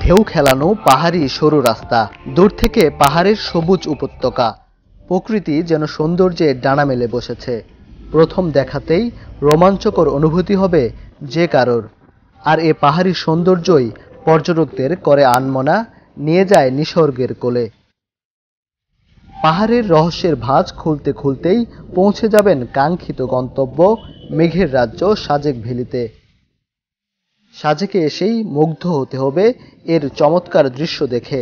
ঢেউ খেলানো পাহাড়ি সরু রাস্তা। দূর থেকে পাহাড়ের সবুজ উপত্যকা। প্রকৃতি যেন সৌন্দর্যে ডানা মেলে বসেছে। প্রথম দেখাতেই রোমাঞ্চকর অনুভূতি হবে যে কারোর। আর এ পাহাড়ি সৌন্দর্যই পর্যটকদের করে আনমনা, নিয়ে যায় নিসর্গের কোলে। পাহাড়ের রহস্যের ভাঁজ খুলতে খুলতেই পৌঁছে যাবেন কাঙ্ক্ষিত গন্তব্য মেঘের রাজ্য সাজেক ভ্যালিতে সাজেকে এসেই মুগ্ধ হতে হবে এর চমৎকার দৃশ্য দেখে।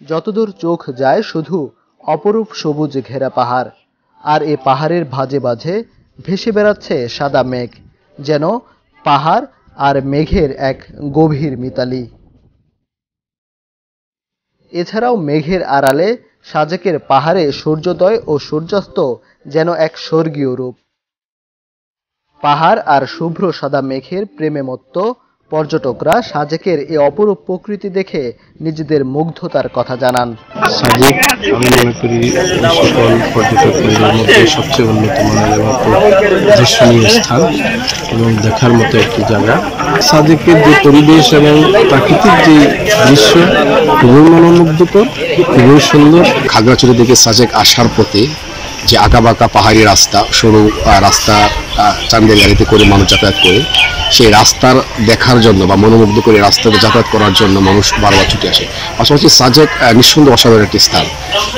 যতদূর চোখ যায় শুধু অপরূপ সবুজ ঘেরা পাহাড়, আর এ পাহাড়ের ভাজে বাজে ভেসে বেড়াচ্ছে সাদা মেঘ, যেন পাহাড় আর মেঘের এক গভীর মিতালি। এছাড়াও মেঘের আড়ালে সাজেকের পাহাড়ে সূর্যোদয় ও সূর্যাস্ত যেন এক স্বর্গীয় রূপ। পাহাড় আর শুভ্র সাদা মেঘের প্রেমে মত্ত পর্যটকরা সাজেকের এ অপরূপ প্রকৃতি দেখে নিজেদের মুগ্ধতার কথা জানান। সাজেক, আমি মনে করি সকল পর্যটক কেন্দ্রের মধ্যে সবচেয়ে উন্নত মানের দর্শনীয় স্থান এবং দেখার মতো একটি জায়গা। সাজেকের যে পরিবেশ এবং প্রাকৃতিক যে দৃশ্য, খুবই মনোমুগ্ধকর, খুবই সুন্দর। খাগড়াছড়ি থেকে সাজেক আসার পথে যে আঁকাবাঁকা পাহাড়ি রাস্তা, সরু রাস্তা চান্দের গাড়িতে করে মানুষ যাতায়াত করে, সেই রাস্তার দেখার জন্য বা মনোমুগ্ধ করে রাস্তাতে যাতায়াত করার জন্য মানুষ বারবার ছুটে আসে। পাশাপাশি সাজেক নিঃসন্দেহে অসাধারণ একটি স্থান।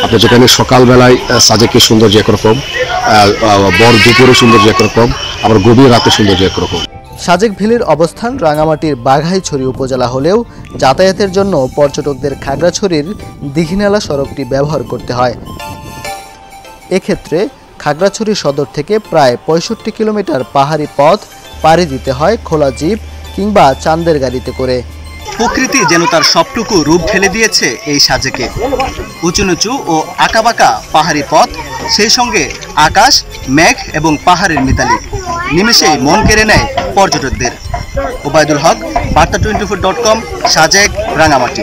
আপনি যেখানে সকালবেলায় সাজেকের সৌন্দর্য একরকম বর দুপুরে সৌন্দর্য একরকম আবার গভীর রাতে সৌন্দর্য একরকম সাজেক ভ্যালির অবস্থান রাঙামাটির বাঘাইছড়ি উপজেলা হলেও যাতায়াতের জন্য পর্যটকদের খাগড়াছড়ির দীঘিনালা সড়কটি ব্যবহার করতে হয়। এক্ষেত্রে খাগড়াছড়ি সদর থেকে প্রায় পঁয়ষট্টি কিলোমিটার পাহাড়ি পথ পাড়ি দিতে হয় খোলা জিপ কিংবা চান্দের গাড়িতে করে। প্রকৃতি যেন তার সবটুকু রূপ ঢেলে দিয়েছে এই সাজেকে। উঁচু নিচু ও আঁকাবাঁকা পাহাড়ি পথ, সেই সঙ্গে আকাশ, মেঘ এবং পাহাড়ের মিতালি। নিমেষেই মন কেড়ে নেয় পর্যটকদের। Obaidul Haque, Barta twenty four dot com, Sajek, Rangamati.